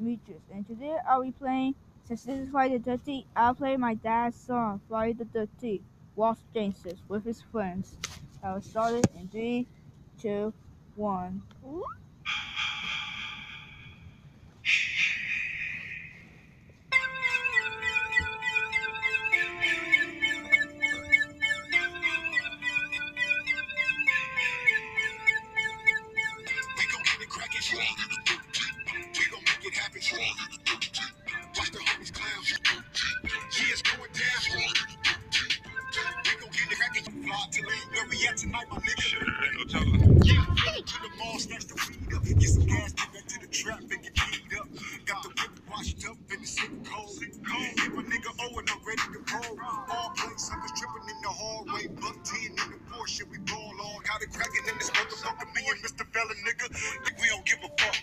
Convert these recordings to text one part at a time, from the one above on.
Demetrius, and today I'll be playing, since this is Friday the 13th, I'll play my dad's song, Friday the 13th, Walsh Genesis, with his friends. I will start it in 3, 2, 1. The at tonight, my nigga. Shit, ain't no telling. Yeah, to the mall, snatch the weed up. Get some gas, get back to the trap and get keyed up. Got the whip washed up and it's sick cold. Hit my nigga O and I'm ready to roll. All place, suckers tripping in the hallway. Buck 10 in the Porsche, we ball all. Got it cracking in this motherfucker. Me and Mr. Fella, nigga. Think we don't give a fuck.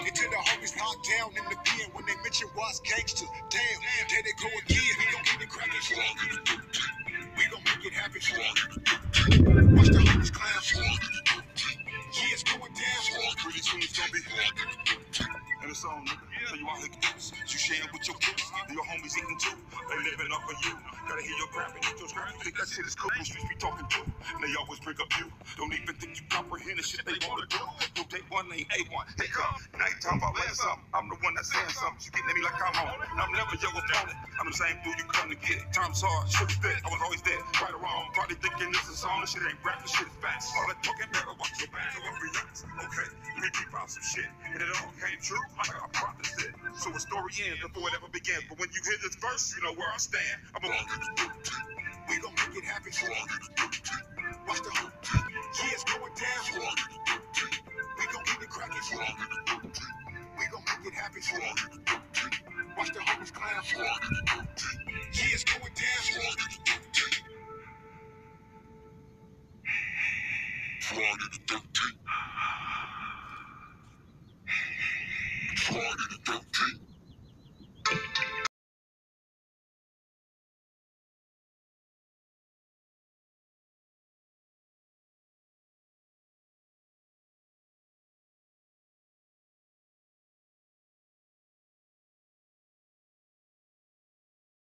Until the homies locked down in the pen when they mention what's gangster. And it's on, nigga. So you out here dudes. You sharing with your kids. And your homies eating too. They living off of you. Gotta hear your eat your scrap. Think that shit is cool. Streets be talking to. And they always bring up you. Don't even think you comprehend the shit they wanna do. Your day one ain't A1. Hey, come. You talking about land something. I'm the one that's saying something. You getting at me like I'm on. And I'm never your opponent. I'm the same dude you come to get. Time's hard. Shit is dead. I was always there. Right or wrong. Probably thinking this is song. This shit ain't rap. This shit is facts. All that talking better. Watch your back. True. I promised it. So a story ends before it ever begins. But when you hear this verse, you know where I stand. I'm a We gon' make it happen. Watch the hoop. Yeah, going down. We gon' get it crackin'. We gon' make it happen. Watch the homies clown. Yeah, going down. Friday the 13th.